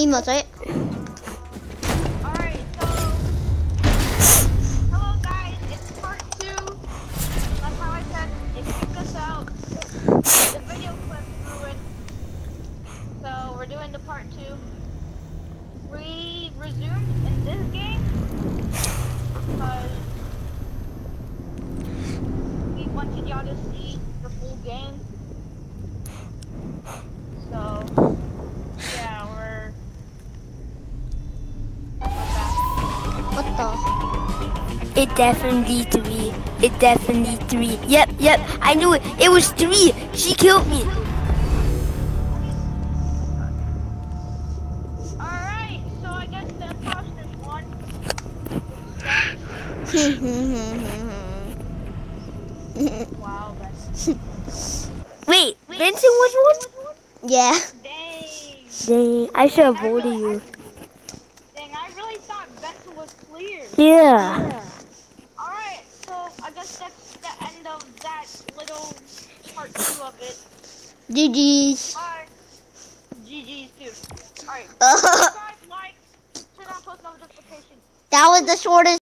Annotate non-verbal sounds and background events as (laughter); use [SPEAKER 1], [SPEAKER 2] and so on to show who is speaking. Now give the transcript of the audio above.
[SPEAKER 1] Emotes, right?
[SPEAKER 2] Alright, so hello guys, it's part two. How I said it kicked us out. The video clip ruined. So we're doing the part two. We resumed in this game because we wanted y'all to see the full game. So yeah, we're we're back.
[SPEAKER 1] What the?
[SPEAKER 3] It definitely three. It definitely three. Yep, yep. I knew it. It was three. She killed me.
[SPEAKER 2] Alright, so I guess the imposter's won. Wow, that's
[SPEAKER 3] Wait, Vincent was one.
[SPEAKER 1] yeah.
[SPEAKER 2] dang.
[SPEAKER 3] Dang, I should have voted you.
[SPEAKER 2] Dang, I really thought Vessel was clear.
[SPEAKER 3] Yeah.
[SPEAKER 2] Alright, so I guess that's the end of that little part two of it.
[SPEAKER 1] GG's.
[SPEAKER 2] Alright. GG's too. Alright. Subscribe, (laughs) like, turn on post notifications.
[SPEAKER 1] that was the shortest.